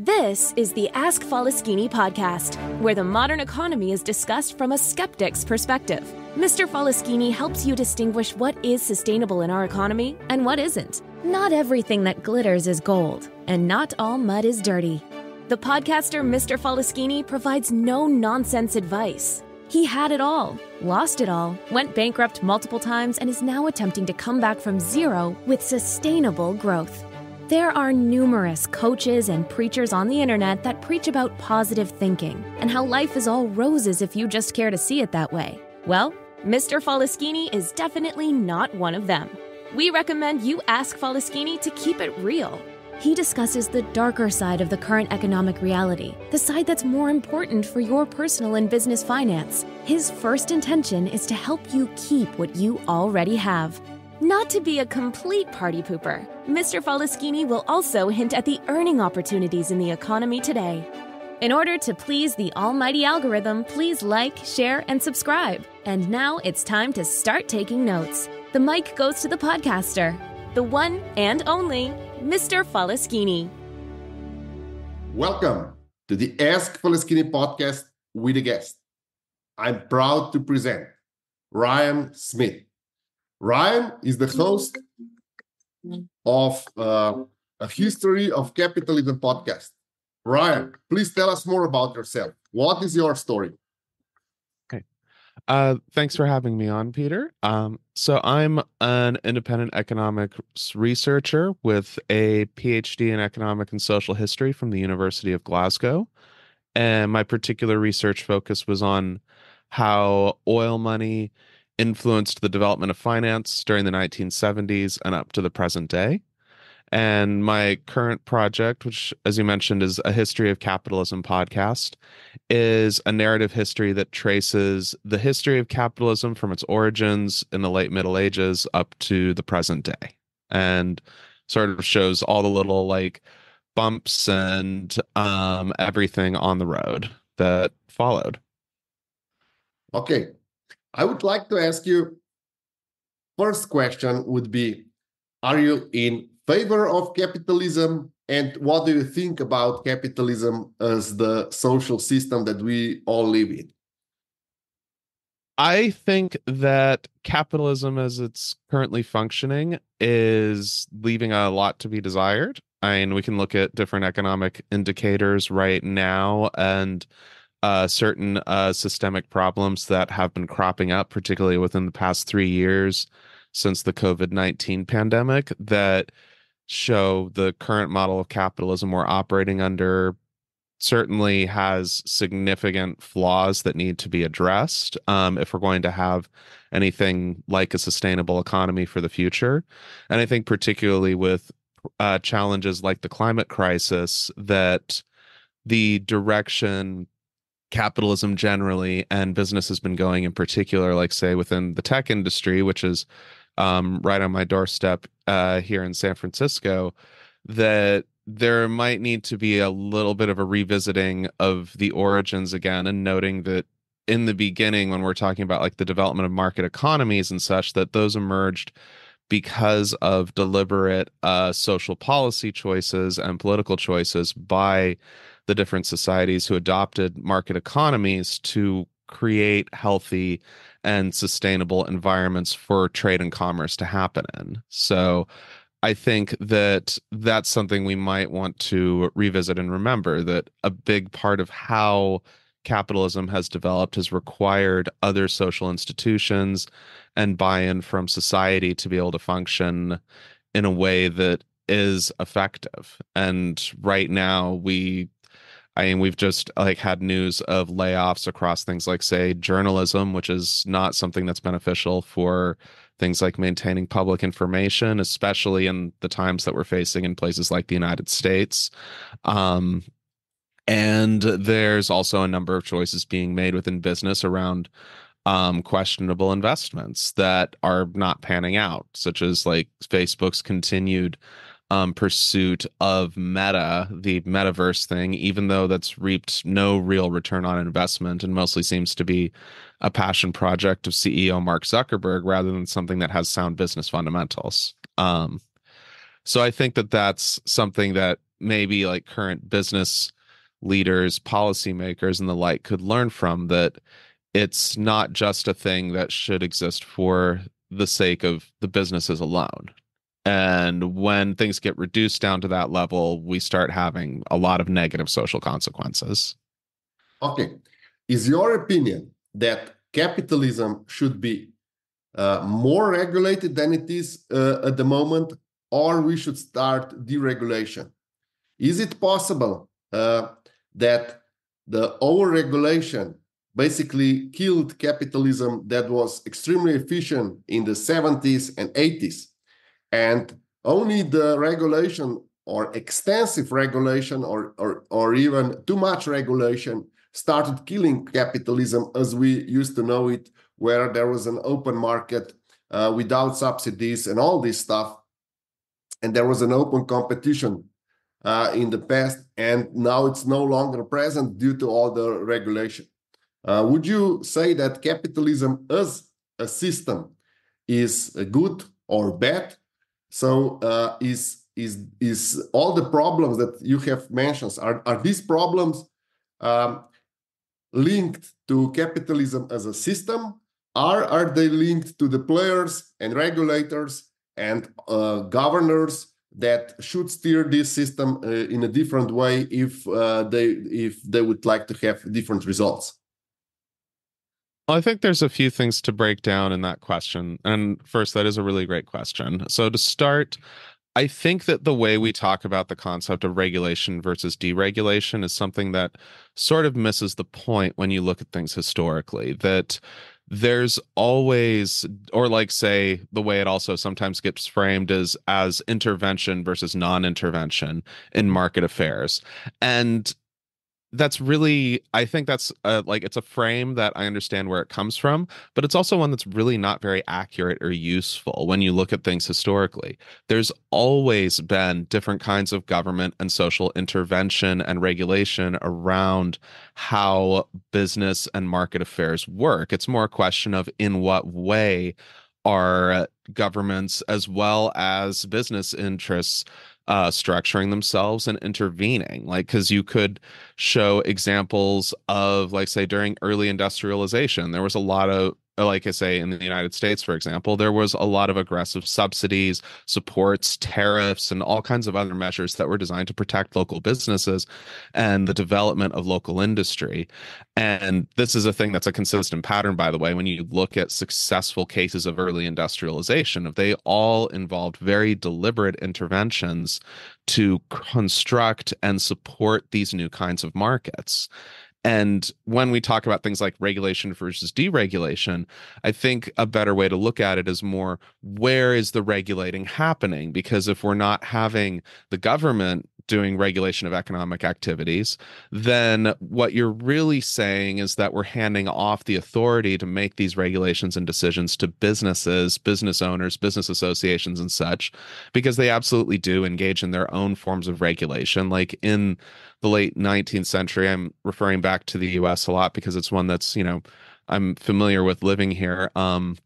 This is the Ask Faleskini podcast, where the modern economy is discussed from a skeptic's perspective. Mr. Faleskini helps you distinguish what is sustainable in our economy and what isn't. Not everything that glitters is gold, and not all mud is dirty. The podcaster Mr. Faleskini provides no nonsense advice. He had it all, lost it all, went bankrupt multiple times, and is now attempting to come back from zero with sustainable growth. There are numerous coaches and preachers on the internet that preach about positive thinking and how life is all roses if you just care to see it that way. Well, Mr. Faleskini is definitely not one of them. We recommend you ask Faleskini to keep it real. He discusses the darker side of the current economic reality, the side that's more important for your personal and business finance. His first intention is to help you keep what you already have. Not to be a complete party pooper, Mr. Faleskini will also hint at the earning opportunities in the economy today. In order to please the almighty algorithm, please like, share, and subscribe. And now it's time to start taking notes. The mic goes to the podcaster, the one and only Mr. Faleskini. Welcome to the Ask Faleskini podcast with a guest. I'm proud to present Ryan Smith. Ryan is the host of uh, a history of capitalism podcast. Ryan, please tell us more about yourself. What is your story? Okay. Uh, thanks for having me on, Peter. Um, so I'm an independent economics researcher with a PhD in economic and social history from the University of Glasgow. And my particular research focus was on how oil money influenced the development of finance during the 1970s and up to the present day. And my current project, which, as you mentioned, is a history of capitalism podcast, is a narrative history that traces the history of capitalism from its origins in the late Middle Ages up to the present day and sort of shows all the little like bumps and um, everything on the road that followed. Okay. I would like to ask you first question would be Are you in favor of capitalism? And what do you think about capitalism as the social system that we all live in? I think that capitalism as it's currently functioning is leaving a lot to be desired. I mean, we can look at different economic indicators right now and uh, certain uh, systemic problems that have been cropping up, particularly within the past three years since the COVID 19 pandemic, that show the current model of capitalism we're operating under certainly has significant flaws that need to be addressed um, if we're going to have anything like a sustainable economy for the future. And I think, particularly with uh, challenges like the climate crisis, that the direction capitalism generally and business has been going in particular like say within the tech industry which is um, right on my doorstep uh, here in san francisco that there might need to be a little bit of a revisiting of the origins again and noting that in the beginning when we're talking about like the development of market economies and such that those emerged because of deliberate uh, social policy choices and political choices by the different societies who adopted market economies to create healthy and sustainable environments for trade and commerce to happen in. So I think that that's something we might want to revisit and remember that a big part of how capitalism has developed has required other social institutions and buy in from society to be able to function in a way that is effective. And right now, we I mean, we've just like had news of layoffs across things like, say, journalism, which is not something that's beneficial for things like maintaining public information, especially in the times that we're facing in places like the United States. Um, and there's also a number of choices being made within business around um, questionable investments that are not panning out, such as like Facebook's continued um, pursuit of Meta, the metaverse thing, even though that's reaped no real return on investment and mostly seems to be a passion project of CEO Mark Zuckerberg rather than something that has sound business fundamentals. Um, so I think that that's something that maybe like current business leaders, policymakers, and the like could learn from that it's not just a thing that should exist for the sake of the businesses alone. And when things get reduced down to that level, we start having a lot of negative social consequences. Okay. Is your opinion that capitalism should be uh, more regulated than it is uh, at the moment, or we should start deregulation? Is it possible uh, that the overregulation basically killed capitalism that was extremely efficient in the 70s and 80s? And only the regulation or extensive regulation or, or, or even too much regulation started killing capitalism as we used to know it, where there was an open market uh, without subsidies and all this stuff. And there was an open competition uh, in the past, and now it's no longer present due to all the regulation. Uh, would you say that capitalism as a system is good or bad? So uh, is is is all the problems that you have mentioned are are these problems um, linked to capitalism as a system? Are are they linked to the players and regulators and uh, governors that should steer this system uh, in a different way if uh, they if they would like to have different results? I think there's a few things to break down in that question. And first, that is a really great question. So, to start, I think that the way we talk about the concept of regulation versus deregulation is something that sort of misses the point when you look at things historically. That there's always or like say the way it also sometimes gets framed is as intervention versus non-intervention in market affairs and that's really i think that's uh, like it's a frame that i understand where it comes from but it's also one that's really not very accurate or useful when you look at things historically. There's always been different kinds of government and social intervention and regulation around how business and market affairs work. It's more a question of in what way are governments as well as business interests uh, structuring themselves and intervening. Like, because you could show examples of, like, say, during early industrialization, there was a lot of like I say, in the United States, for example, there was a lot of aggressive subsidies, supports, tariffs, and all kinds of other measures that were designed to protect local businesses and the development of local industry. And this is a thing that's a consistent pattern, by the way, when you look at successful cases of early industrialization, they all involved very deliberate interventions to construct and support these new kinds of markets. And when we talk about things like regulation versus deregulation, I think a better way to look at it is more where is the regulating happening? Because if we're not having the government doing regulation of economic activities, then what you're really saying is that we're handing off the authority to make these regulations and decisions to businesses, business owners, business associations, and such, because they absolutely do engage in their own forms of regulation. Like in the late 19th century. I'm referring back to the US a lot because it's one that's, you know, I'm familiar with living here. Um,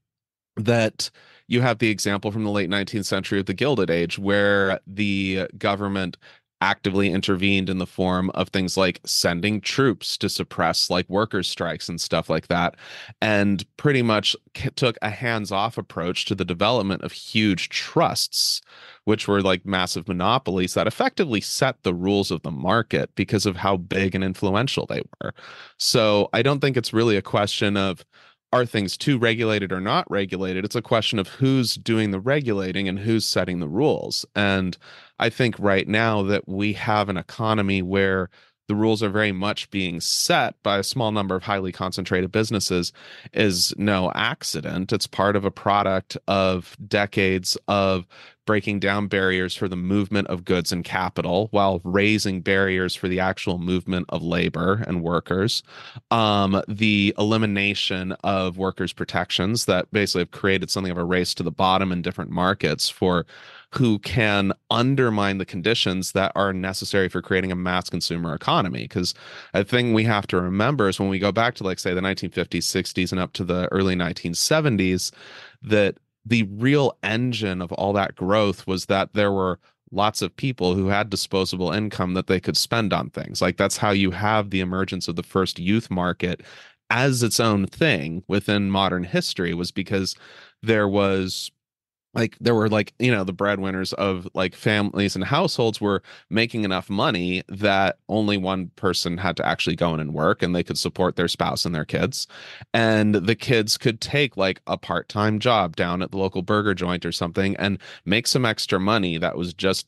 that you have the example from the late 19th century of the Gilded Age, where the government actively intervened in the form of things like sending troops to suppress like workers strikes and stuff like that and pretty much took a hands-off approach to the development of huge trusts which were like massive monopolies that effectively set the rules of the market because of how big and influential they were so i don't think it's really a question of are things too regulated or not regulated? It's a question of who's doing the regulating and who's setting the rules. And I think right now that we have an economy where the rules are very much being set by a small number of highly concentrated businesses is no accident. It's part of a product of decades of breaking down barriers for the movement of goods and capital while raising barriers for the actual movement of labor and workers. Um, the elimination of workers' protections that basically have created something of a race to the bottom in different markets for who can undermine the conditions that are necessary for creating a mass consumer economy. Because a thing we have to remember is when we go back to, like, say, the 1950s, 60s, and up to the early 1970s, that the real engine of all that growth was that there were lots of people who had disposable income that they could spend on things. Like that's how you have the emergence of the first youth market as its own thing within modern history was because there was like there were like you know the breadwinners of like families and households were making enough money that only one person had to actually go in and work and they could support their spouse and their kids. And the kids could take like a part-time job down at the local burger joint or something and make some extra money that was just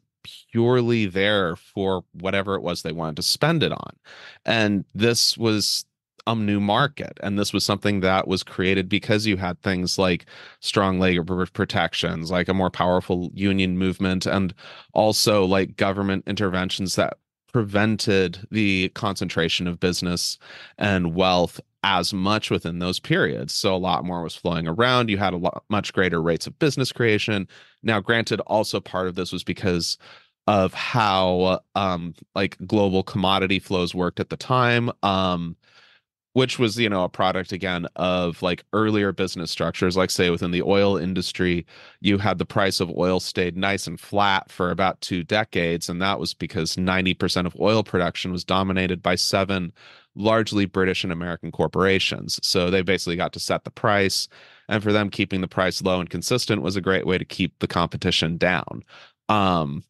purely there for whatever it was they wanted to spend it on. And this was a new market. And this was something that was created because you had things like strong labor protections, like a more powerful union movement, and also like government interventions that prevented the concentration of business and wealth as much within those periods. So a lot more was flowing around. You had a lot much greater rates of business creation. Now, granted, also part of this was because of how um like global commodity flows worked at the time. Um which was you know a product again of like earlier business structures. Like say within the oil industry you had the price of oil stayed nice and flat for about two decades and that was because 90% of oil production was dominated by seven largely british and american corporations. So they basically got to set the price and for them keeping the price low and consistent was a great way to keep the competition down. Um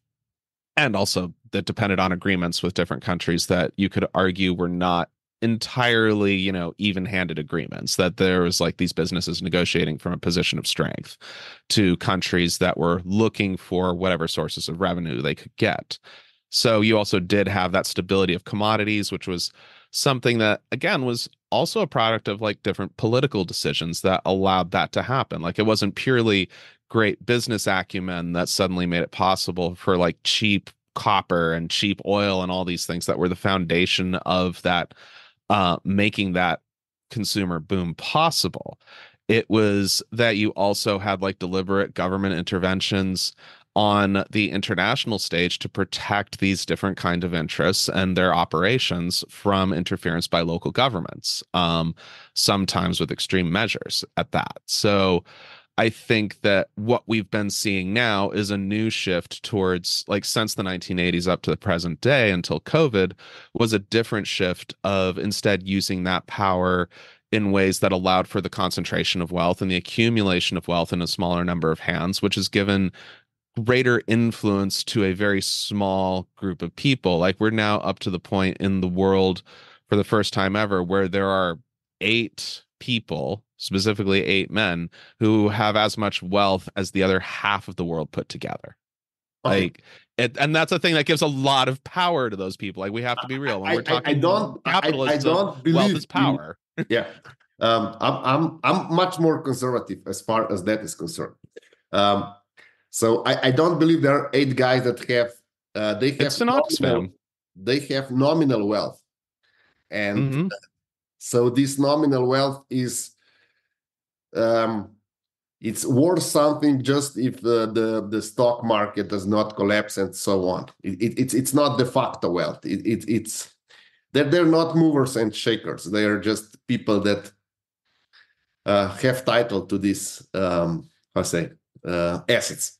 and also that depended on agreements with different countries that you could argue were not entirely you know even-handed agreements that there was like these businesses negotiating from a position of strength to countries that were looking for whatever sources of revenue they could get. So you also did have that stability of commodities which was something that again was also a product of like different political decisions that allowed that to happen. Like it wasn't purely great business acumen that suddenly made it possible for like cheap copper and cheap oil and all these things that were the foundation of that uh, making that consumer boom possible. It was that you also had like deliberate government interventions on the international stage to protect these different kind of interests and their operations from interference by local governments um, sometimes with extreme measures at that so I think that what we've been seeing now is a new shift towards like since the 1980s up to the present day until COVID was a different shift of instead using that power in ways that allowed for the concentration of wealth and the accumulation of wealth in a smaller number of hands, which has given greater influence to a very small group of people. Like we're now up to the point in the world for the first time ever where there are eight people specifically eight men who have as much wealth as the other half of the world put together. Like it, and that's a thing that gives a lot of power to those people. Like we have to be real when we're talking. I, I don't. Capitalism, I, I don't believe wealth is power. In, yeah, um, I'm I'm I'm much more conservative as far as that is concerned. Um, so I, I don't believe there are eight guys that have uh, they have it's an nominal, they have nominal wealth, and mm-hmm. so this nominal wealth is um, it's worth something just if the, the, the stock market does not collapse and so on. It, it, it's it's not de facto wealth. It, it, it's they're, they're not movers and shakers. They are just people that uh, have title to these um, how say uh, assets.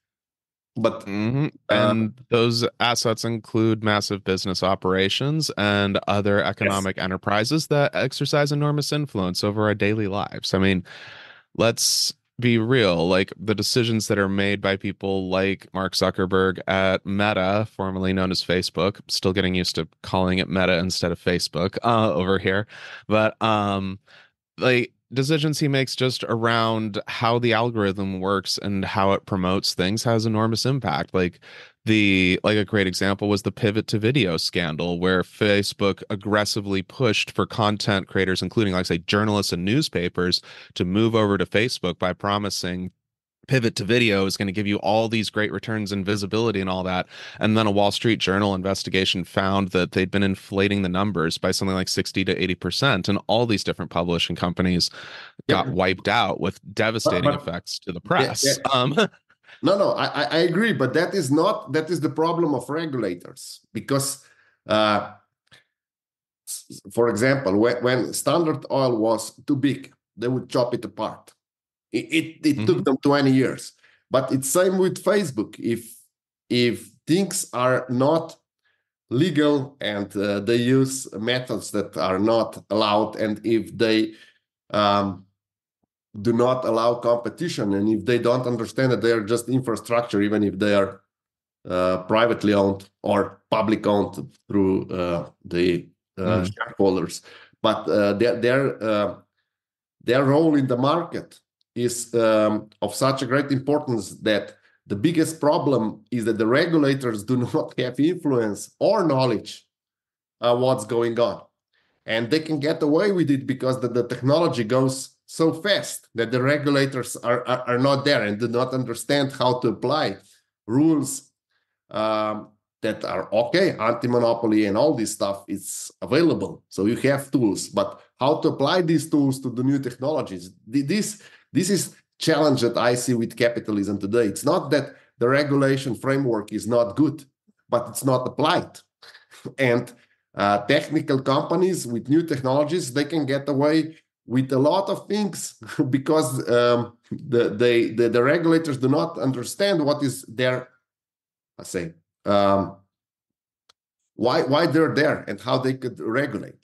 But mm-hmm. Uh, and uh, those assets include massive business operations and other economic yes. enterprises that exercise enormous influence over our daily lives. I mean, let's be real like the decisions that are made by people like Mark Zuckerberg at Meta formerly known as Facebook still getting used to calling it Meta instead of Facebook uh, over here but um like decisions he makes just around how the algorithm works and how it promotes things has enormous impact. Like the like a great example was the pivot to video scandal where facebook aggressively pushed for content creators including like say journalists and newspapers to move over to facebook by promising pivot to video is going to give you all these great returns and visibility and all that and then a wall street journal investigation found that they'd been inflating the numbers by something like 60 to 80% and all these different publishing companies got yeah. wiped out with devastating but, but, effects to the press yeah, yeah. um no, no, I, I agree, but that is not that is the problem of regulators because, uh, for example, when, when Standard Oil was too big, they would chop it apart. It it, it mm-hmm. took them twenty years, but it's same with Facebook. If if things are not legal and uh, they use methods that are not allowed and if they um, do not allow competition and if they don't understand that they are just infrastructure even if they are uh, privately owned or public owned through uh, the mm. shareholders but uh, their their uh, their role in the market is um, of such a great importance that the biggest problem is that the regulators do not have influence or knowledge uh, what's going on. And they can get away with it because the, the technology goes so fast that the regulators are, are, are not there and do not understand how to apply rules um, that are okay anti-monopoly and all this stuff is available. So you have tools but how to apply these tools to the new technologies this this is challenge that I see with capitalism today. It's not that the regulation framework is not good, but it's not applied. and uh, technical companies with new technologies, they can get away with a lot of things because um, the, they, the, the regulators do not understand what is their, I say, um, why why they're there and how they could regulate.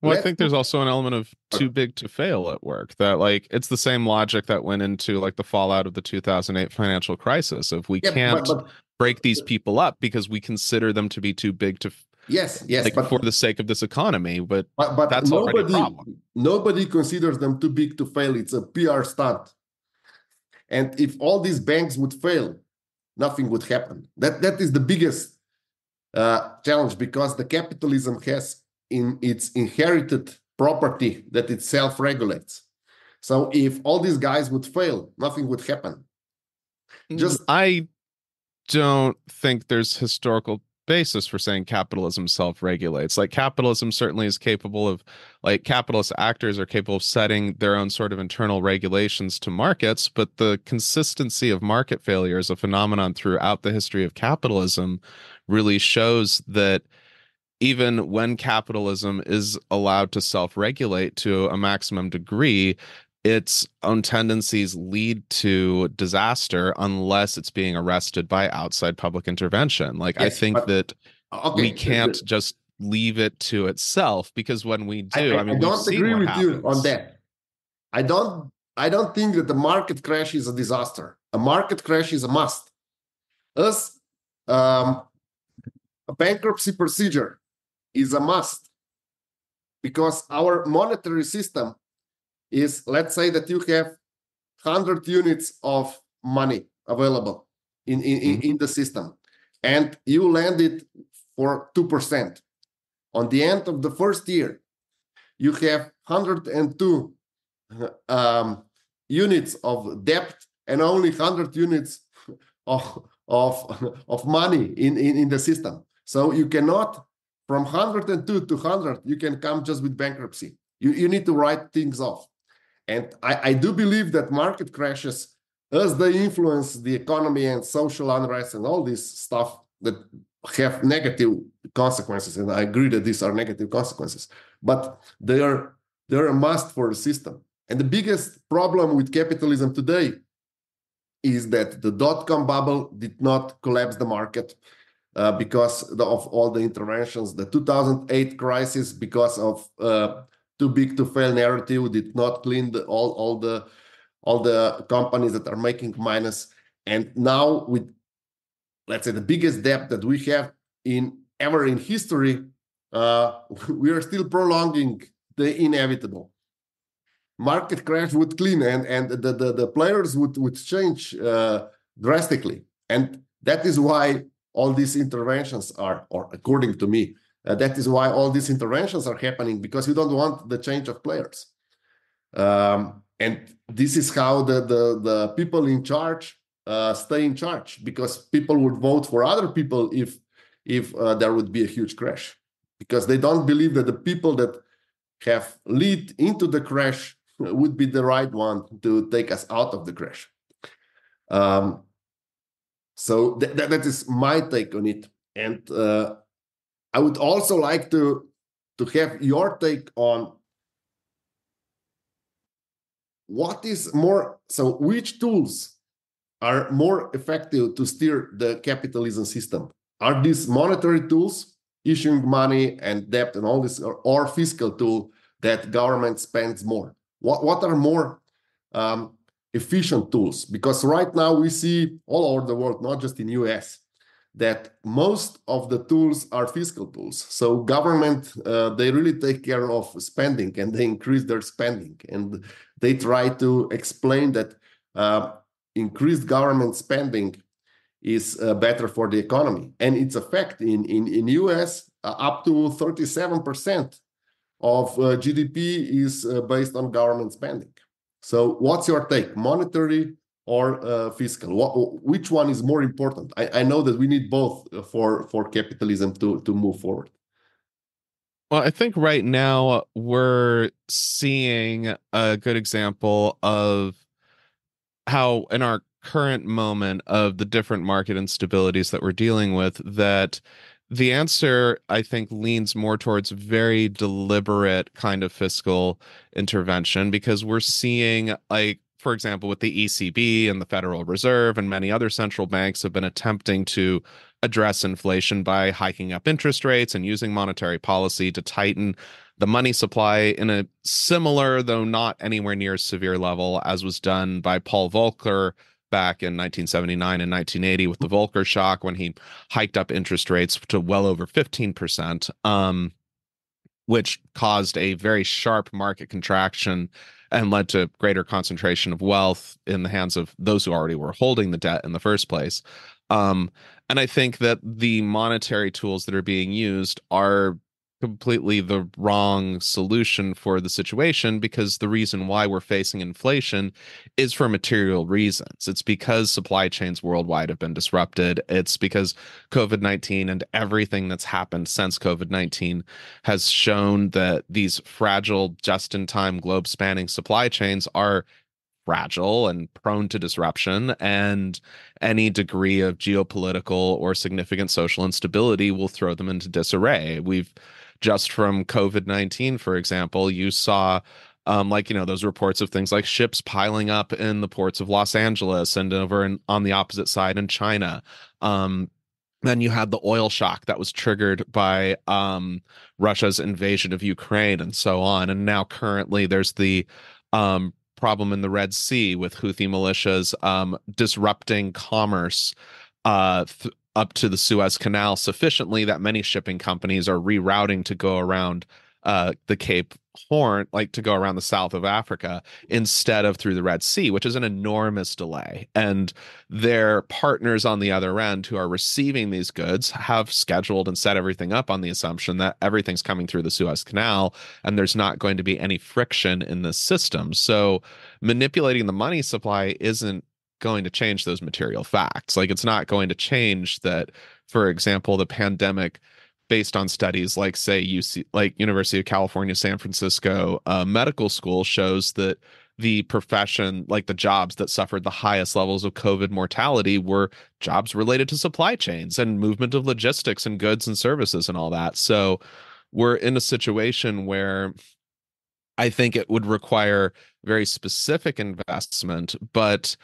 Well, I think there's also an element of too big to fail at work. That like it's the same logic that went into like the fallout of the 2008 financial crisis. If we yeah, can't but, but, break these people up because we consider them to be too big to yes, yes, like, but, for the sake of this economy, but but, but that's nobody nobody considers them too big to fail. It's a PR stunt, and if all these banks would fail, nothing would happen. That that is the biggest uh, challenge because the capitalism has in its inherited property that it self-regulates. So if all these guys would fail, nothing would happen. Mm, Just I don't think there's historical basis for saying capitalism self-regulates. Like capitalism certainly is capable of like capitalist actors are capable of setting their own sort of internal regulations to markets, but the consistency of market failure is a phenomenon throughout the history of capitalism really shows that even when capitalism is allowed to self regulate to a maximum degree, its own tendencies lead to disaster unless it's being arrested by outside public intervention. Like, yes, I think but, that okay, we can't just leave it to itself because when we do, I, I, mean, I don't agree with happens. you on that. I don't. I don't think that the market crash is a disaster. A market crash is a must. Us, um, a bankruptcy procedure is a must. Because our monetary system is let's say that you have 100 units of money available in, in, mm-hmm. in the system and you lend it for 2% on the end of the first year you have 102 um, units of debt and only 100 units of, of, of money in, in, in the system. So you cannot from 102 to 100 you can come just with bankruptcy. You, you need to write things off. And I, I do believe that market crashes as they influence the economy and social unrest and all this stuff that have negative consequences and i agree that these are negative consequences but they are they're a must for the system. And the biggest problem with capitalism today is that the dot-com bubble did not collapse the market uh, because of all the interventions. The 2008 crisis, because of uh, too big to fail narrative, did not clean the, all all the all the companies that are making minus. And now with let's say the biggest debt that we have in ever in history, uh, we are still prolonging the inevitable. Market crash would clean and and the the, the players would would change uh, drastically, and that is why all these interventions are, or according to me, uh, that is why all these interventions are happening because you don't want the change of players. Um, and this is how the, the, the people in charge uh, stay in charge because people would vote for other people if if uh, there would be a huge crash because they don't believe that the people that have lead into the crash would be the right one to take us out of the crash. Um, so th- th- that is my take on it, and uh, I would also like to to have your take on what is more. So which tools are more effective to steer the capitalism system? Are these monetary tools, issuing money and debt and all this, or, or fiscal tool that government spends more? What what are more um, efficient tools? Because right now we see all over the world, not just in US, that most of the tools are fiscal tools. So government uh, they really take care of spending and they increase their spending and they try to explain that uh, increased government spending is uh, better for the economy and its effect in in in US uh, up to 37 percent of uh, GDP is uh, based on government spending. So what's your take, monetary or uh, fiscal? What, which one is more important? I, I know that we need both uh, for for capitalism to to move forward. Well, I think right now we're seeing a good example of how in our current moment of the different market instabilities that we're dealing with that the answer i think leans more towards very deliberate kind of fiscal intervention because we're seeing like for example, with the ECB and the Federal Reserve and many other central banks have been attempting to address inflation by hiking up interest rates and using monetary policy to tighten the money supply in a similar, though not anywhere near severe level, as was done by Paul Volcker back in 1979 and 1980 with the Volcker shock when he hiked up interest rates to well over 15%, um, which caused a very sharp market contraction and led to greater concentration of wealth in the hands of those who already were holding the debt in the first place. Um, and I think that the monetary tools that are being used are completely the wrong solution for the situation because the reason why we're facing inflation is for material reasons. It's because supply chains worldwide have been disrupted. It's because COVID 19 and everything that's happened since COVID 19 has shown that these fragile, just in time, globe spanning supply chains are fragile and prone to disruption and any degree of geopolitical or significant social instability will throw them into disarray we've just from COVID 19, for example, you saw um, like you know those reports of things like ships piling up in the ports of Los Angeles and over in, on the opposite side in China. Um, then you had the oil shock that was triggered by um, Russia's invasion of Ukraine and so on. And now currently there's the um, problem in the Red Sea with Houthi militias um, disrupting commerce uh, th- up to the Suez Canal sufficiently that many shipping companies are rerouting to go around uh, the Cape Horn, like to go around the south of Africa instead of through the Red Sea, which is an enormous delay. And their partners on the other end who are receiving these goods have scheduled and set everything up on the assumption that everything's coming through the Suez Canal and there's not going to be any friction in the system. So manipulating the money supply isn't going to change those material facts. Like it's not going to change that, for example, the pandemic based on studies like say UC like University of California San Francisco uh, medical school shows that the profession like the jobs that suffered the highest levels of covid mortality were jobs related to supply chains and movement of logistics and goods and services and all that so we're in a situation where i think it would require very specific investment but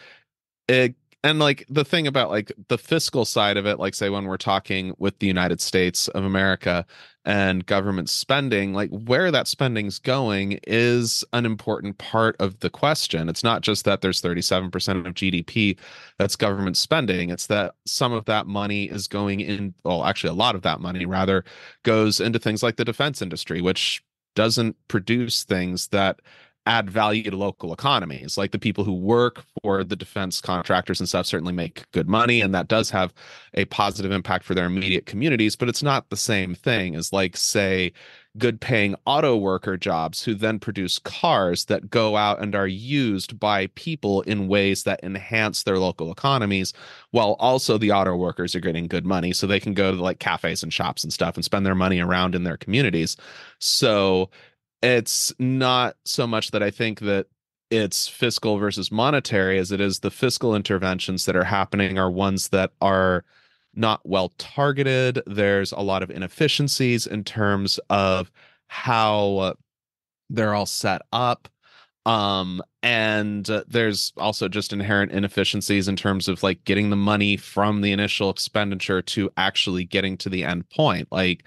it, and like the thing about like the fiscal side of it like say when we're talking with the united states of america and government spending like where that spending's going is an important part of the question. It's not just that there's 37% of gdp that's government spending. It's that some of that money is going in well actually a lot of that money rather goes into things like the defense industry which doesn't produce things that add value to local economies. Like the people who work for the defense contractors and stuff certainly make good money, and that does have a positive impact for their immediate communities. But it's not the same thing as, like, say, good paying auto worker jobs who then produce cars that go out and are used by people in ways that enhance their local economies while also the auto workers are getting good money so they can go to like cafes and shops and stuff and spend their money around in their communities so it's not so much that I think that it's fiscal versus monetary as it is the fiscal interventions that are happening are ones that are not well targeted. There's a lot of inefficiencies in terms of how they're all set up. um and uh, there's also just inherent inefficiencies in terms of like getting the money from the initial expenditure to actually getting to the end point like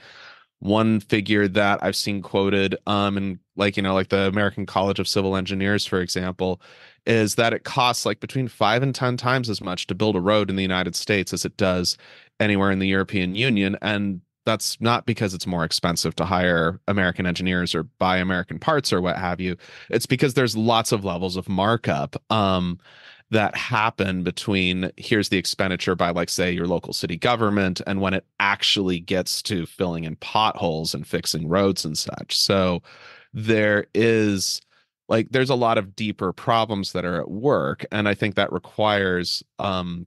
one figure that i've seen quoted um and like you know like the american college of civil engineers for example is that it costs like between 5 and 10 times as much to build a road in the united states as it does anywhere in the european union and that's not because it's more expensive to hire American engineers or buy American parts or what have you. It's because there's lots of levels of markup um, that happen between here's the expenditure by, like, say, your local city government, and when it actually gets to filling in potholes and fixing roads and such. So there is like there's a lot of deeper problems that are at work and i think that requires um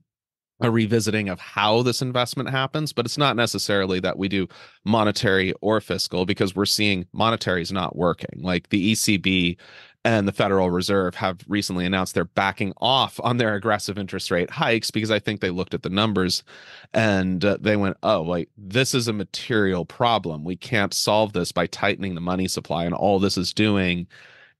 a revisiting of how this investment happens, but it's not necessarily that we do monetary or fiscal because we're seeing monetary is not working. Like the ECB and the Federal Reserve have recently announced they're backing off on their aggressive interest rate hikes because I think they looked at the numbers and uh, they went, oh, like this is a material problem. We can't solve this by tightening the money supply. And all this is doing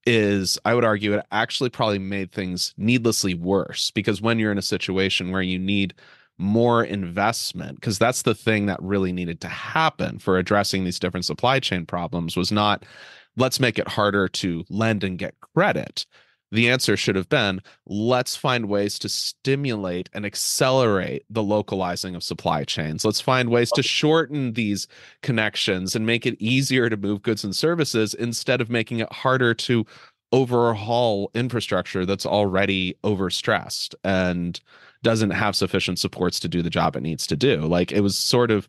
is I would argue it actually probably made things needlessly worse because when you're in a situation where you need more investment because that's the thing that really needed to happen for addressing these different supply chain problems was not let's make it harder to lend and get credit the answer should have been let's find ways to stimulate and accelerate the localizing of supply chains. Let's find ways to shorten these connections and make it easier to move goods and services instead of making it harder to overhaul infrastructure that's already overstressed and doesn't have sufficient supports to do the job it needs to do. Like it was sort of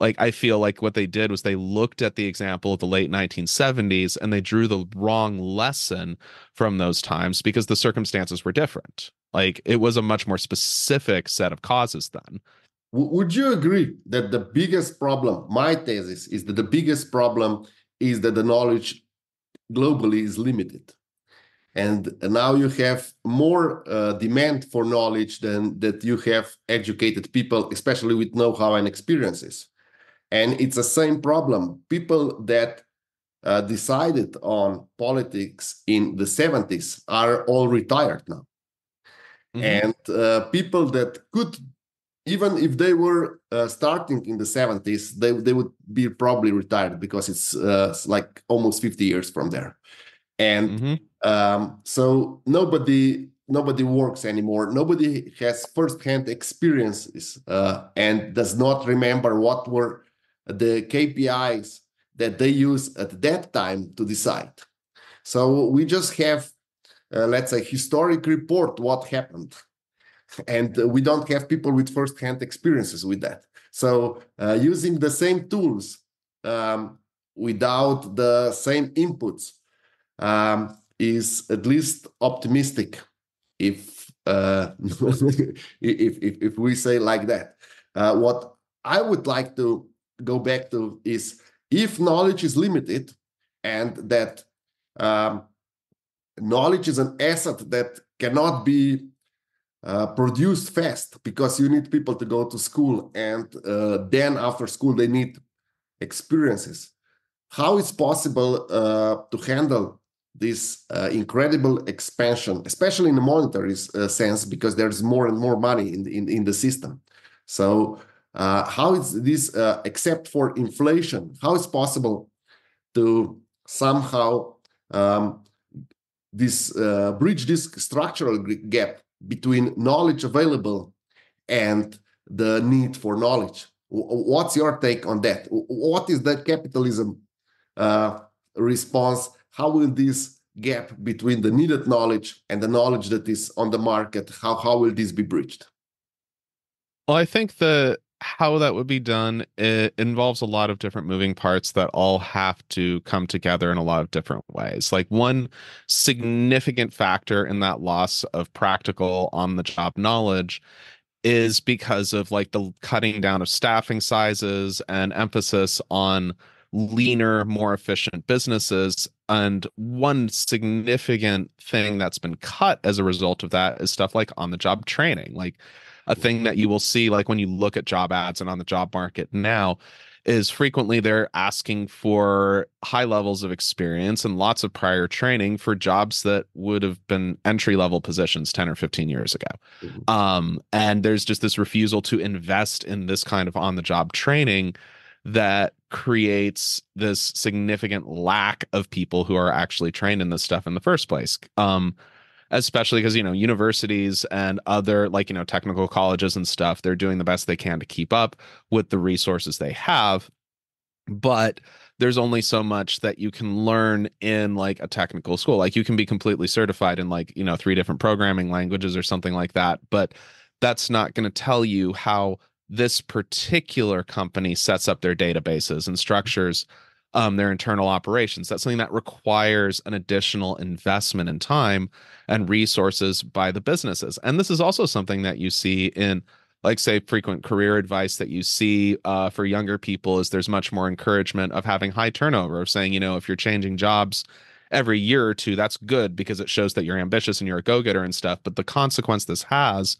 like I feel like what they did was they looked at the example of the late 1970s and they drew the wrong lesson from those times because the circumstances were different. Like it was a much more specific set of causes then. Would you agree that the biggest problem, my thesis is that the biggest problem is that the knowledge globally is limited? And now you have more uh, demand for knowledge than that you have educated people, especially with know-how and experiences. And it's the same problem. People that uh, decided on politics in the 70s are all retired now. Mm-hmm. And uh, people that could, even if they were uh, starting in the 70s, they, they would be probably retired because it's uh, like almost 50 years from there. And mm-hmm. um, so nobody nobody works anymore. Nobody has firsthand experiences uh, and does not remember what were the KPIs that they use at that time to decide. So we just have, uh, let's say, historic report what happened, and we don't have people with first-hand experiences with that. So uh, using the same tools um, without the same inputs um, is at least optimistic, if uh, if, if if we say like that. Uh, what I would like to go back to is if knowledge is limited and that um, knowledge is an asset that cannot be uh, produced fast because you need people to go to school and uh, then after school they need experiences how is possible uh, to handle this uh, incredible expansion especially in the monetary uh, sense because there's more and more money in the, in, in the system. So uh, how is this, uh, except for inflation, how is possible to somehow um, this uh, bridge this structural gap between knowledge available and the need for knowledge? What's your take on that? What is the capitalism uh, response? How will this gap between the needed knowledge and the knowledge that is on the market how how will this be bridged well i think the how that would be done it involves a lot of different moving parts that all have to come together in a lot of different ways. Like one significant factor in that loss of practical on the job knowledge is because of like the cutting down of staffing sizes and emphasis on leaner more efficient businesses. And one significant thing that's been cut as a result of that is stuff like on the job training. Like a thing that you will see like when you look at job ads and on the job market now is frequently they're asking for high levels of experience and lots of prior training for jobs that would have been entry level positions 10 or 15 years ago. Mm-hmm. Um, and there's just this refusal to invest in this kind of on the job training that creates this significant lack of people who are actually trained in this stuff in the first place. Um, especially because you know universities and other like you know technical colleges and stuff they're doing the best they can to keep up with the resources they have. But there's only so much that you can learn in like a technical school. Like you can be completely certified in like you know three different programming languages or something like that but that's not going to tell you how this particular company sets up their databases and mm. structures um, their internal operations. That's something that requires an additional investment in time and resources by the businesses. And this is also something that you see in, like, say, frequent career advice that you see uh, for younger people is there's much more encouragement of having high turnover, of saying, you know, if you're changing jobs every year or two, that's good because it shows that you're ambitious and you're a go getter and stuff. But the consequence this has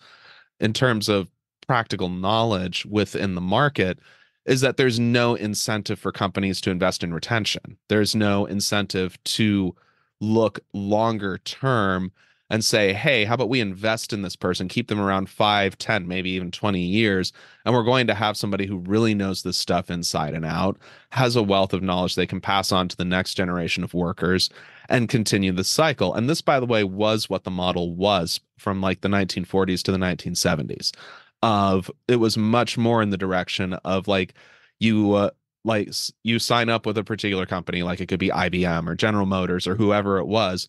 in terms of practical knowledge within the market is that there's no incentive for companies to invest in retention. There's no incentive to look longer term and say, hey, how about we invest in this person, keep them around five, ten, maybe even 20 years, and we're going to have somebody who really knows this stuff inside and out, has a wealth of knowledge they can pass on to the next generation of workers and continue the cycle. And this, by the way, was what the model was from like the 1940s to the 1970s of it was much more in the direction of like you uh, like you sign up with a particular company like it could be IBM or General Motors or whoever it was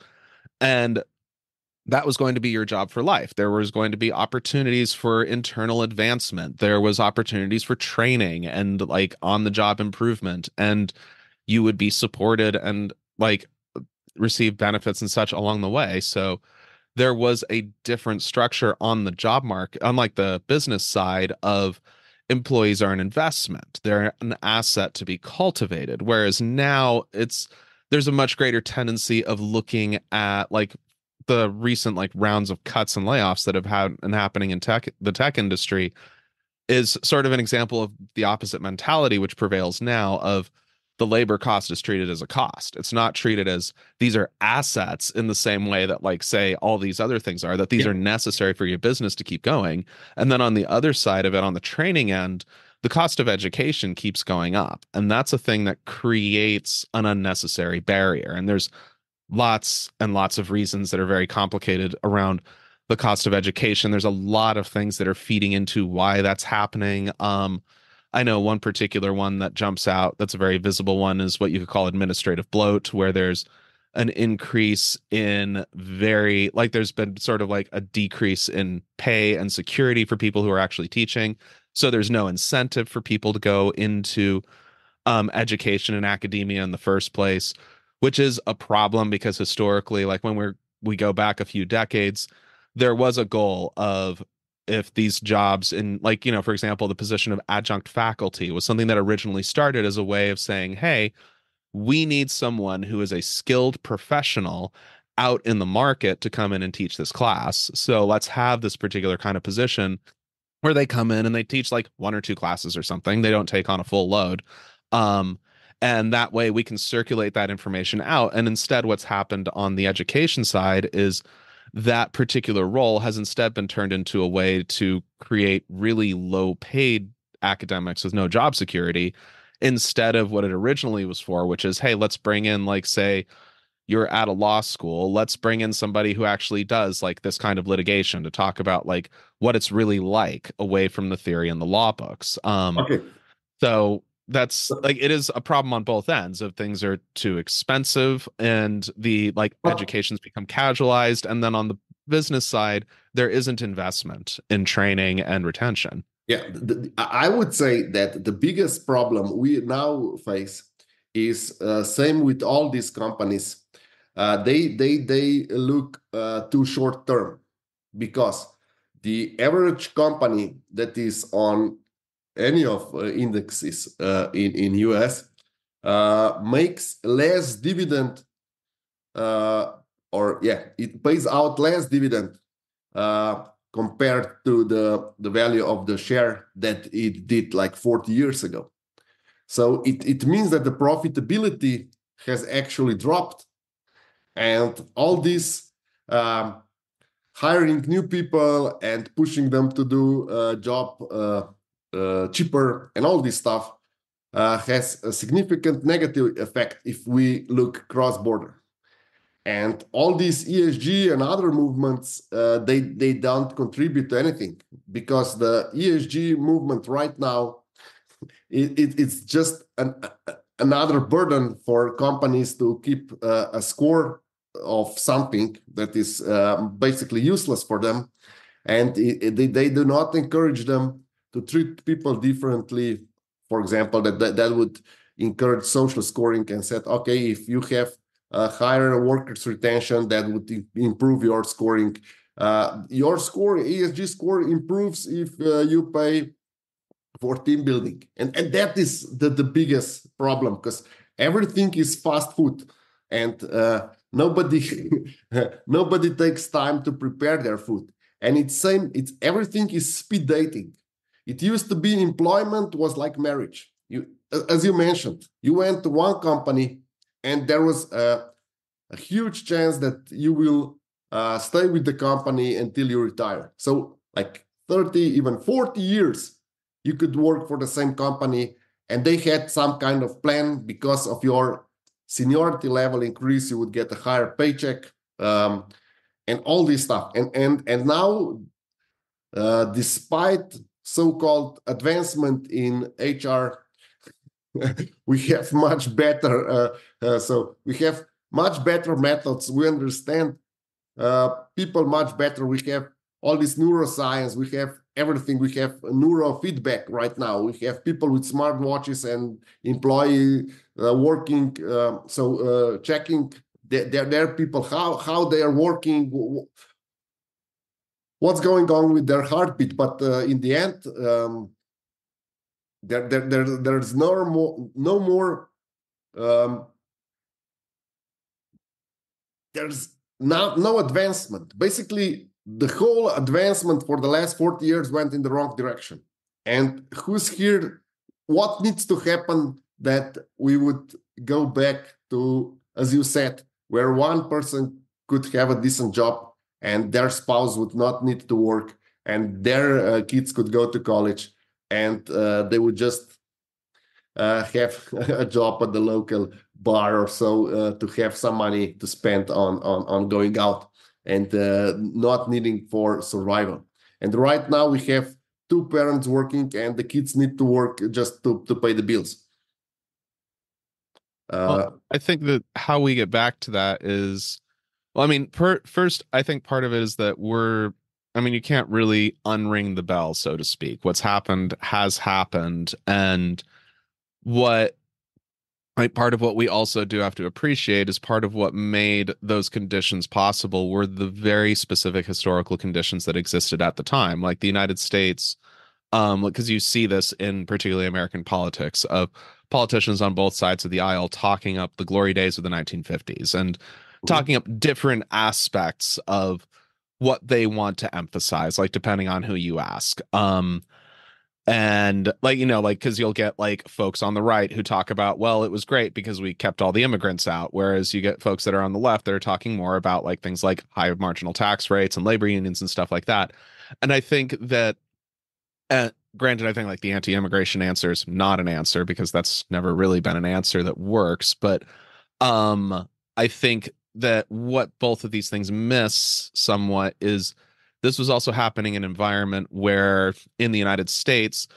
and that was going to be your job for life. There was going to be opportunities for internal advancement. There was opportunities for training and like on the job improvement and you would be supported and like receive benefits and such along the way. So there was a different structure on the job market, unlike the business side of employees are an investment. They're an asset to be cultivated. Whereas now it's there's a much greater tendency of looking at like the recent like rounds of cuts and layoffs that have had been happening in tech the tech industry is sort of an example of the opposite mentality which prevails now of the labor cost is treated as a cost. It's not treated as these are assets in the same way that, like, say, all these other things are, that these yeah. are necessary for your business to keep going. And then on the other side of it, on the training end, the cost of education keeps going up. And that's a thing that creates an unnecessary barrier. And there's lots and lots of reasons that are very complicated around the cost of education. There's a lot of things that are feeding into why that's happening. Um, I know one particular one that jumps out that's a very visible one is what you could call administrative bloat, where there's an increase in very like there's been sort of like a decrease in pay and security for people who are actually teaching. So there's no incentive for people to go into um, education and academia in the first place, which is a problem because historically, like when we're we go back a few decades, there was a goal of if these jobs in like you know for example the position of adjunct faculty was something that originally started as a way of saying hey we need someone who is a skilled professional out in the market to come in and teach this class. So let's have this particular kind of position where they come in and they teach like one or two classes or something. They don't take on a full load. Um and that way we can circulate that information out. And instead what's happened on the education side is that particular role has instead been turned into a way to create really low paid academics with no job security instead of what it originally was for, which is, hey, let's bring in, like, say, you're at a law school, let's bring in somebody who actually does like this kind of litigation to talk about like what it's really like away from the theory and the law books. Um, okay. So that's like it is a problem on both ends of things are too expensive and the like education's become casualized and then on the business side there isn't investment in training and retention. Yeah the, i would say that the biggest problem we now face is uh, same with all these companies uh, they they they look uh, too short term because the average company that is on any of uh, indexes uh, in in US uh, makes less dividend or yeah it pays out less dividend compared to the the value of the share that it did like 40 years ago So it, it means that the profitability has actually dropped. And all this um, hiring new people and pushing them to do a job uh, uh, cheaper and all this stuff uh, has a significant negative effect if we look cross border and all these ESG and other movements uh, they they don't contribute to anything because the ESG movement right now it, it it's just an, another burden for companies to keep uh, a score of something that is um, basically useless for them. And it, they, they do not encourage them to treat people differently for example that, that that would encourage social scoring and said okay if you have uh, higher workers retention that would improve your scoring. Uh, your score, ESG score, improves if uh, you pay for team building, and and that is the the biggest problem because everything is fast food, and uh, nobody nobody takes time to prepare their food, and it's same. It's everything is speed dating. It used to be employment was like marriage. You, as you mentioned, you went to one company and there was a, a huge chance that you will uh, stay with the company until you retire. So, like 30, even 40 years, you could work for the same company, and they had some kind of plan because of your seniority level increase, you would get a higher paycheck, um, and all this stuff. And and and now, uh, despite so-called advancement in HR we have much better uh, uh, so we have much better methods. We understand uh, people much better. We have all this neuroscience. We have everything. We have neurofeedback right now. We have people with smart watches and employee uh, working uh, so uh, checking their, their, their people how how they are working what's going on with their heartbeat but in the end um, there, there, there there's no more no more um, there's not no advancement. Basically the whole advancement for the last 40 years went in the wrong direction. And who's here what needs to happen that we would go back to as you said where one person could have a decent job and their spouse would not need to work and their uh, kids could go to college and uh, they would just uh, have a job at the local bar or so uh, to have some money to spend on on, on going out and uh, not needing for survival. And right now we have two parents working, and the kids need to work just to to pay the bills. Well, uh, I think that how we get back to that is, well, I mean, per, first, I think part of it is that we're I mean, you can't really unring the bell, so to speak. What's happened has happened. And what like part of what we also do have to appreciate is part of what made those conditions possible were the very specific historical conditions that existed at the time like the united states um because you see this in particularly american politics of politicians on both sides of the aisle talking up the glory days of the 1950s and talking up different aspects of what they want to emphasize like depending on who you ask um and like you know like because you'll get like folks on the right who talk about well it was great because we kept all the immigrants out whereas you get folks that are on the left that are talking more about like things like high marginal tax rates and labor unions and stuff like that and i think that uh, granted i think like the anti-immigration answer is not an answer because that's never really been an answer that works but um i think that what both of these things miss somewhat is this was also happening in an environment where in the United States,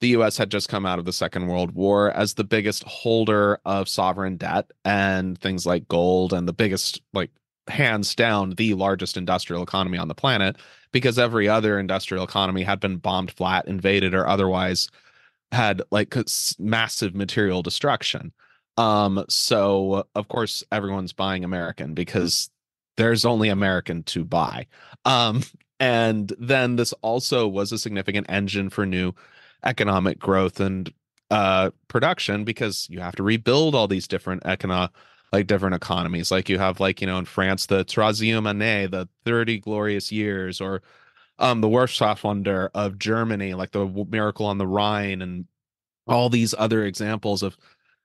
the US had just come out of the Second World War as the biggest holder of sovereign debt and things like gold and the biggest, like, hands down, the largest industrial economy on the planet because every other industrial economy had been bombed flat, invaded, or otherwise had like massive material destruction. Um, so of course everyone's buying American because there's only American to buy. Um, and then this also was a significant engine for new economic growth and uh production because you have to rebuild all these different economic like different economies like you have like you know in france the troisième année the 30 glorious years or um the Wirtschaftswunder of germany like the miracle on the rhine and all these other examples of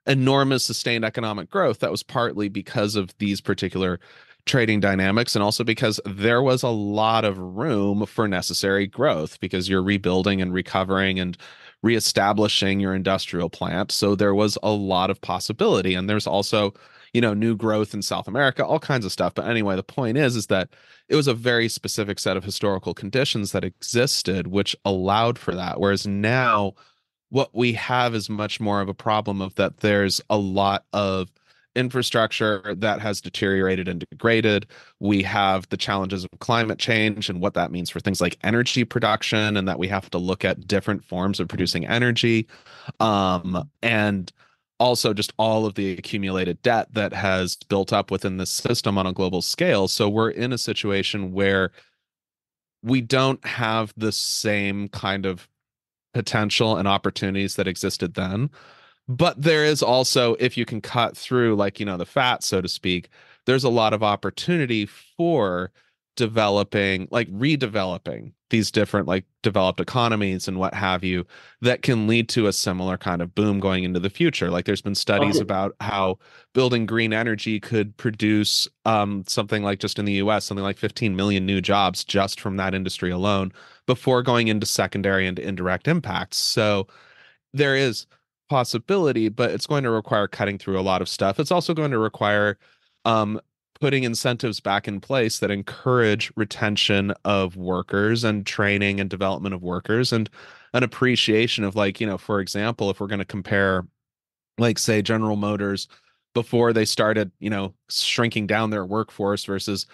enormous sustained economic growth that was partly because of these particular trading dynamics and also because there was a lot of room for necessary growth because you're rebuilding and recovering and reestablishing your industrial plant. So there was a lot of possibility. And there's also you know new growth in south america all kinds of stuff. But anyway the point is is that it was a very specific set of historical conditions that existed which allowed for that. Whereas now what we have is much more of a problem of that there's a lot of infrastructure that has deteriorated and degraded. We have the challenges of climate change and what that means for things like energy production, and that we have to look at different forms of producing energy. Um, and also just all of the accumulated debt that has built up within the system on a global scale. So we're in a situation where we don't have the same kind of potential and opportunities that existed then. But there is also if you can cut through like you know the fat so to speak there's a lot of opportunity for developing like redeveloping these different like developed economies and what have you that can lead to a similar kind of boom going into the future. Like there's been studies about how building green energy could produce um, something like just in the US something like 15 million new jobs just from that industry alone before going into secondary and indirect impacts. So there is possibility, but it's going to require cutting through a lot of stuff. It's also going to require um, putting incentives back in place that encourage retention of workers and training and development of workers and an appreciation of like, you know, for example, if we're going to compare like say General Motors before they started, you know, shrinking down their workforce versus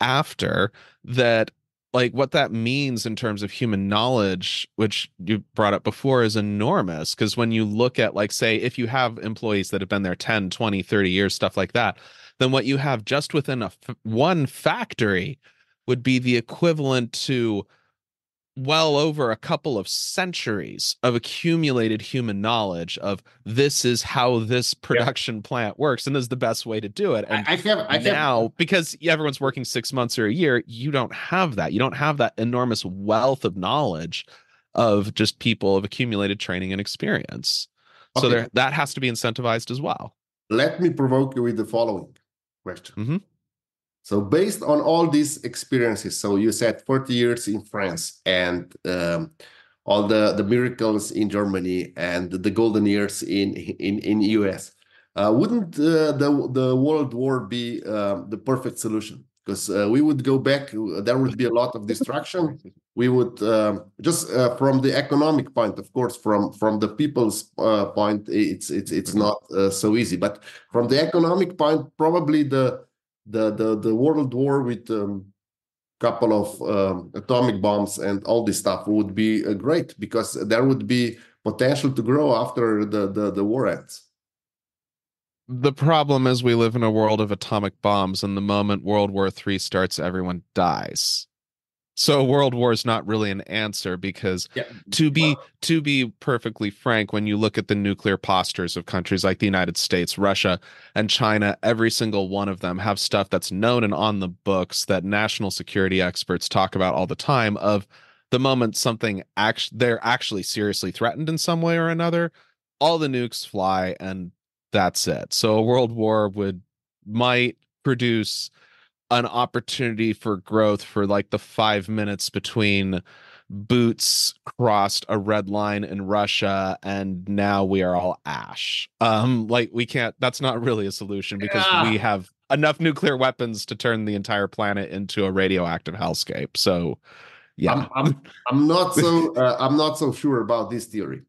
after that like what that means in terms of human knowledge which you brought up before is enormous. Because when you look at like say if you have employees that have been there 10 20 30 years stuff like that then what you have just within a f- one factory would be the equivalent to well over a couple of centuries of accumulated human knowledge of this is how this production yeah. plant works and this is the best way to do it. And I, I I now because everyone's working six months or a year you don't have that. You don't have that enormous wealth of knowledge of just people of accumulated training and experience. Okay. so there that has to be incentivized as well. Let me provoke you with the following question mm-hmm. So based on all these experiences, so you said 40 years in France and um, all the, the miracles in Germany and the golden years in in in US, uh, wouldn't uh, the the World War be uh, the perfect solution? Because uh, we would go back, there would be a lot of destruction. We would um, just uh, from the economic point, of course, from from the people's uh, point, it's it's it's not so easy. But from the economic point, probably the the the the world war with a um, couple of um, atomic bombs and all this stuff would be uh, great because there would be potential to grow after the the, the war ends. The problem is we live in a world of atomic bombs and the moment world war iii starts everyone dies so world war is not really an answer because yeah. to be to be perfectly frank when you look at the nuclear postures of countries like the united states russia and china every single one of them have stuff that's known and on the books that national security experts talk about all the time of the moment something actually they're actually seriously threatened in some way or another all the nukes fly and that's it so a world war would might produce an opportunity for growth for like the five minutes between boots crossed a red line in Russia and now we are all ash. Um like we can't that's not really a solution because yeah. we have enough nuclear weapons to turn the entire planet into a radioactive hellscape. So yeah. I'm I'm, I'm not so uh, I'm not so sure about this theory.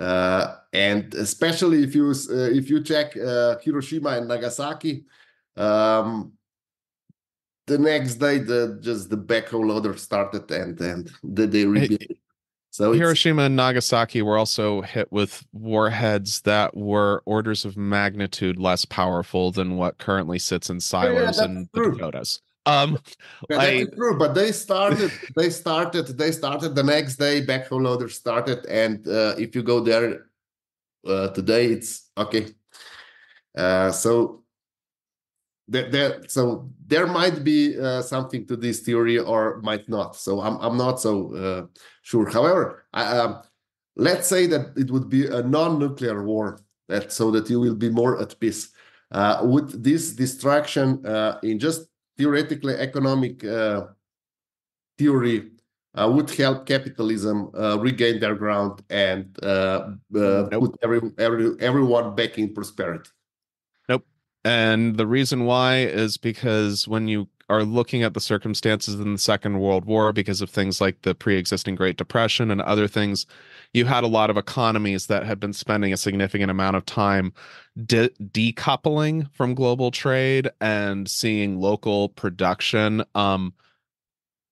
Uh and especially if you uh, if you check uh, Hiroshima and Nagasaki um the next day the just the backhoe loader started and and the, they rebuilt. So Hiroshima and Nagasaki were also hit with warheads that were orders of magnitude less powerful than what currently sits in silos yeah, in the Dakotas. Um, yeah, true, but they started. they started. They started the next day. Backhoe loader started, and uh, if you go there uh, today, it's okay. Uh, so there, there so there might be uh, something to this theory or might not so i'm, I'm not so uh, sure however I, um, let's say that it would be a non-nuclear war, that so that you will be more at peace. Uh, would this distraction uh, in just theoretically economic uh, theory uh, would help capitalism uh, regain their ground and uh, nope. put every, every, everyone back in prosperity? And the reason why is because when you are looking at the circumstances in the Second World War, because of things like the pre existing Great Depression and other things, you had a lot of economies that had been spending a significant amount of time de- decoupling from global trade and seeing local production. Um,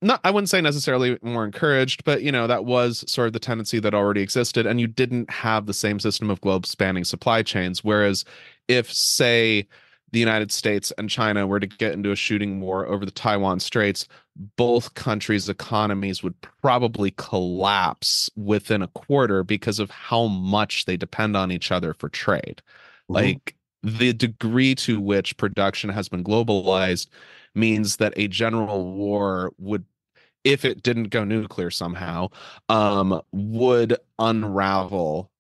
not I wouldn't say necessarily more encouraged, but you know, that was sort of the tendency that already existed. And you didn't have the same system of globe spanning supply chains. Whereas if, say, the United States and China were to get into a shooting war over the Taiwan Straits, both countries' economies would probably collapse within a quarter because of how much they depend on each other for trade. Mm-hmm. Like the degree to which production has been globalized means that a general war would if it didn't go nuclear somehow um would unravel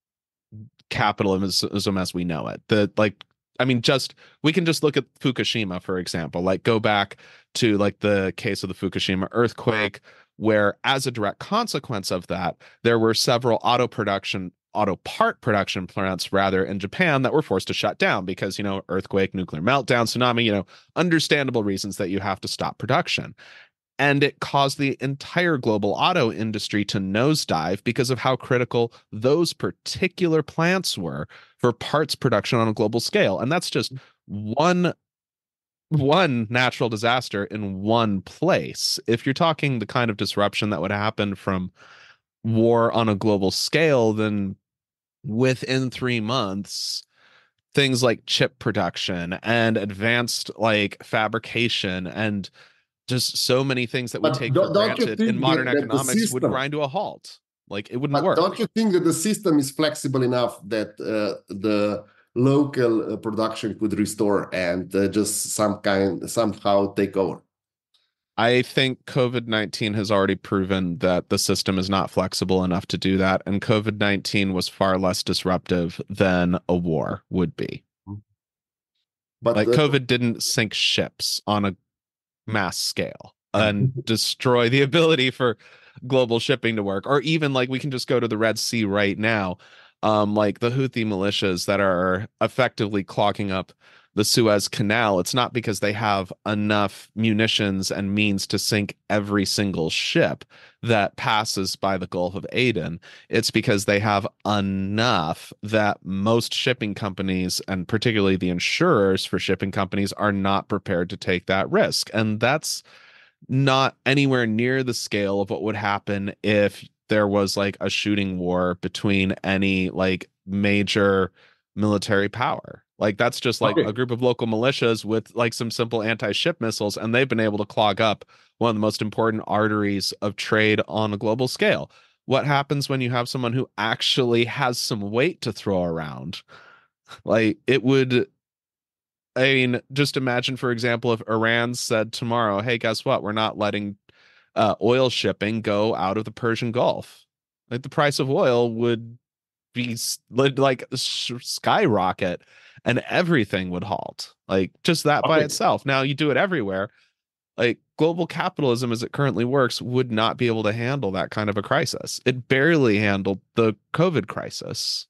capitalism as we know it. The like I mean, just we can just look at Fukushima, for example, like go back to like the case of the Fukushima earthquake, where as a direct consequence of that, there were several auto production auto part production plants rather in Japan that were forced to shut down because you know earthquake nuclear meltdown tsunami you know understandable reasons that you have to stop production and it caused the entire global auto industry to nosedive because of how critical those particular plants were for parts production on a global scale. And that's just one one natural disaster in one place. If you're talking the kind of disruption that would happen from war on a global scale then within 3 months things like chip production and advanced like fabrication and just so many things that we take for granted in modern that, economics system, would grind to a halt. Like it wouldn't work. Don't you think that the system is flexible enough that uh, the local uh, production could restore and uh, just some kind somehow take over? I think COVID 19 has already proven that the system is not flexible enough to do that. And COVID 19 was far less disruptive than a war would be. But like the, COVID didn't sink ships on a mass scale and destroy the ability for global shipping to work or even like we can just go to the red sea right now um like the houthi militias that are effectively clogging up the Suez Canal, it's not because they have enough munitions and means to sink every single ship that passes by the Gulf of Aden. It's because they have enough that most shipping companies, and particularly the insurers for shipping companies, are not prepared to take that risk. And that's not anywhere near the scale of what would happen if there was like a shooting war between any like major military power like that's just like okay. a group of local militias with like some simple anti-ship missiles and they've been able to clog up one of the most important arteries of trade on a global scale. What happens when you have someone who actually has some weight to throw around? Like it would I mean, just imagine, for example, if Iran said tomorrow, "Hey, guess what? We're not letting uh, oil shipping go out of the Persian Gulf." Like the price of oil would be like skyrocket and everything would halt. Like just that by itself. Now you do it everywhere. Like global capitalism as it currently works would not be able to handle that kind of a crisis. It barely handled the COVID crisis.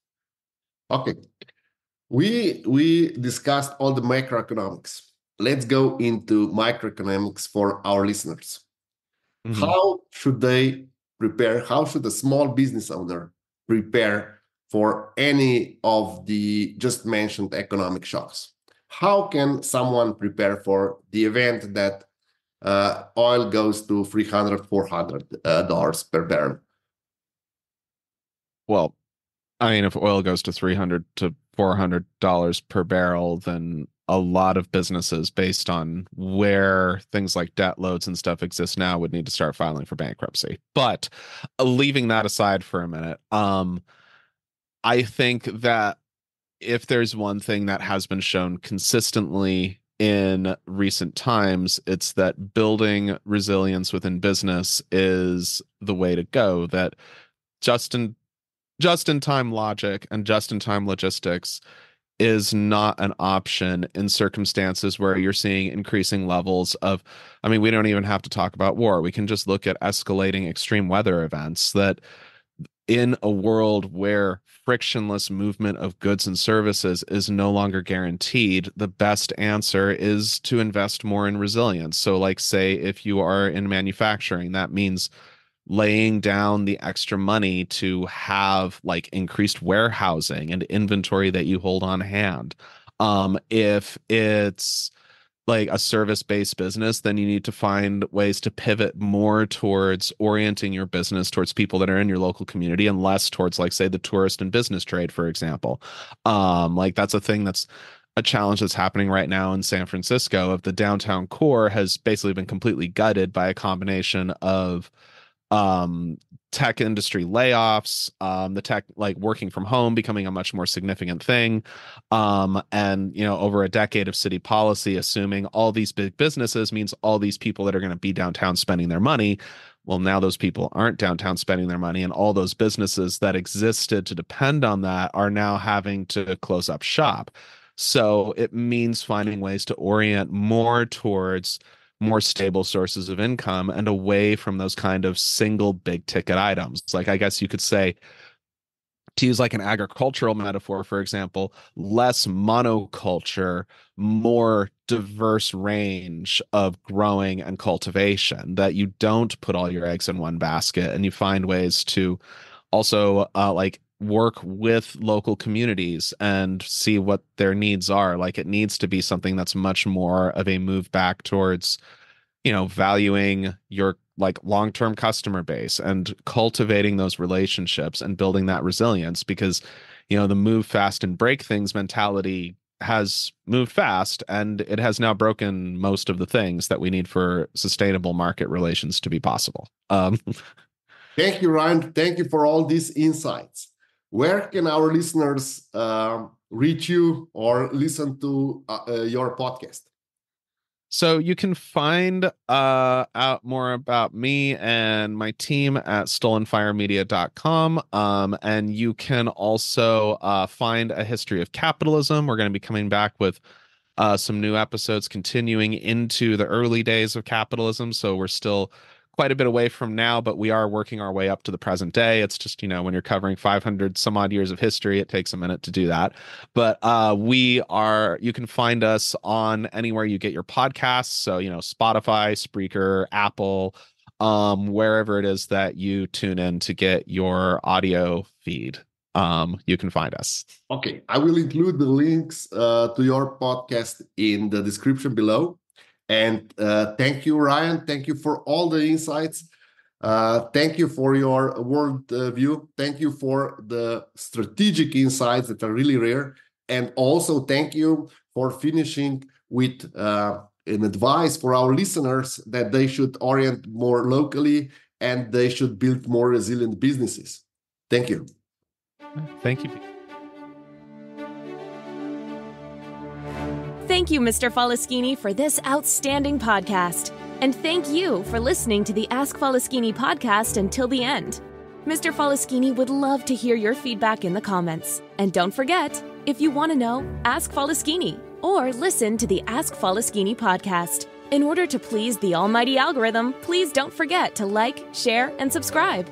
Okay. We we discussed all the macroeconomics. Let's go into microeconomics for our listeners. Mm-hmm. How should they prepare? How should a small business owner prepare for any of the just mentioned economic shocks. How can someone prepare for the event that uh, oil goes to 300 400 uh, dollars per barrel? Well, I mean, if oil goes to 300 to 400 dollars per barrel, then a lot of businesses based on where things like debt loads and stuff exist now would need to start filing for bankruptcy. But uh, leaving that aside for a minute, um, I think that if there's one thing that has been shown consistently in recent times, it's that building resilience within business is the way to go. That Justin just in time logic and just in time logistics is not an option in circumstances where you're seeing increasing levels of i mean we don't even have to talk about war we can just look at escalating extreme weather events that in a world where frictionless movement of goods and services is no longer guaranteed, the best answer is to invest more in resilience. So, like, say, if you are in manufacturing, that means laying down the extra money to have like increased warehousing and inventory that you hold on hand. Um, if it's like a service based business, then you need to find ways to pivot more towards orienting your business towards people that are in your local community and less towards, like, say, the tourist and business trade, for example. Um, like, that's a thing that's a challenge that's happening right now in San Francisco of the downtown core has basically been completely gutted by a combination of um tech industry layoffs, um, the tech like working from home becoming a much more significant thing, um, and you know over a decade of city policy assuming all these big businesses means all these people that are going to be downtown spending their money. Well, now those people aren't downtown spending their money, and all those businesses that existed to depend on that are now having to close up shop. So it means finding ways to orient more towards more stable sources of income and away from those kind of single big ticket items. Like, I guess you could say, to use like an agricultural metaphor, for example, less monoculture, more diverse range of growing and cultivation, that you don't put all your eggs in one basket and you find ways to also uh, like work with local communities and see what their needs are. Like it needs to be something that's much more of a move back towards, you know, valuing your like long-term customer base and cultivating those relationships and building that resilience because, you know, the move fast and break things mentality has moved fast and it has now broken most of the things that we need for sustainable market relations to be possible. Um, Thank you, Ryan. Thank you for all these insights where can our listeners uh, reach you or listen to uh, uh, your podcast? So you can find uh, out more about me and my team at stolenfiremedia.com. Um, and you can also uh, find a history of capitalism. We're going to be coming back with uh, some new episodes continuing into the early days of capitalism. So we're still quite a bit away from now, but we are working our way up to the present day. It's just, you know, when you're covering 500 some odd years of history, it takes a minute to do that. But uh, we are, you can find us on anywhere you get your podcasts. So, you know, Spotify, Spreaker, Apple, um, wherever it is that you tune in to get your audio feed. Um, you can find us. Okay. I will include the links uh, to your podcast in the description below. And uh, thank you, Ryan. Thank you for all the insights. Uh, thank you for your world uh, view. Thank you for the strategic insights that are really rare. And also, thank you for finishing with uh, an advice for our listeners that they should orient more locally and they should build more resilient businesses. Thank you. Thank you. Thank you, Mr. Faleskini, for this outstanding podcast. And thank you for listening to the Ask Faleskini podcast until the end. Mr. Faleskini would love to hear your feedback in the comments. And don't forget, if you want to know, ask Faleskini or listen to the Ask Faleskini podcast. In order to please the almighty algorithm, please don't forget to like, share, and subscribe.